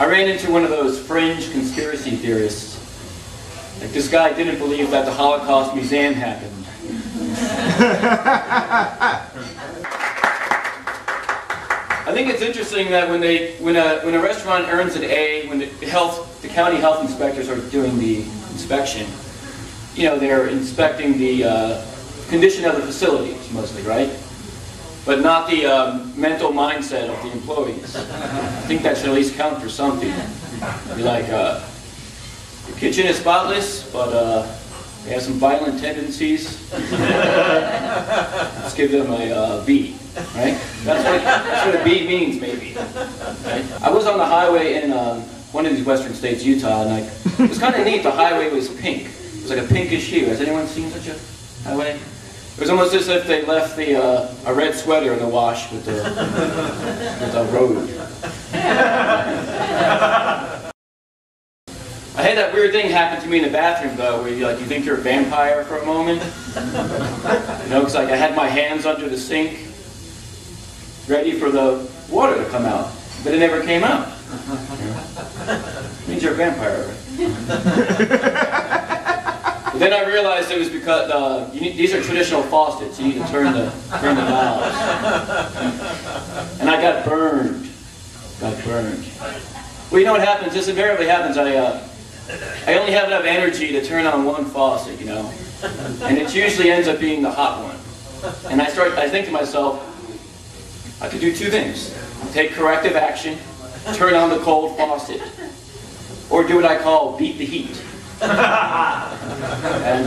I ran into one of those fringe conspiracy theorists. Like this guy didn't believe that the Holocaust Museum happened. I think it's interesting that when they when a when a restaurant earns an A, when the health the county health inspectors are doing the inspection, you know they're inspecting the uh, condition of the facilities mostly, right? But not the um, mental mindset of the employees. I think that should at least count for something. Be like, uh, the kitchen is spotless, but uh, they have some violent tendencies. Let's give them a uh, B, right? That's what, that's what a B means, maybe. Right? I was on the highway in um, one of these western states, Utah, and like, it was kind of neat. The highway was pink. It was like a pinkish hue. Has anyone seen such a highway? It was almost as if they left the uh, a red sweater in the wash with the with the road. I had that weird thing happen to me in the bathroom though, where you like you think you're a vampire for a moment. You know, it's like I had my hands under the sink, ready for the water to come out, but it never came out. means you're a vampire. Right? Then I realized it was because uh, need, these are traditional faucets. You need to turn the turn the valves. And I got burned. Got burned. Well, you know what happens? This invariably happens. I uh, I only have enough energy to turn on one faucet, you know, and it usually ends up being the hot one. And I start. I think to myself, I could do two things: take corrective action, turn on the cold faucet, or do what I call beat the heat and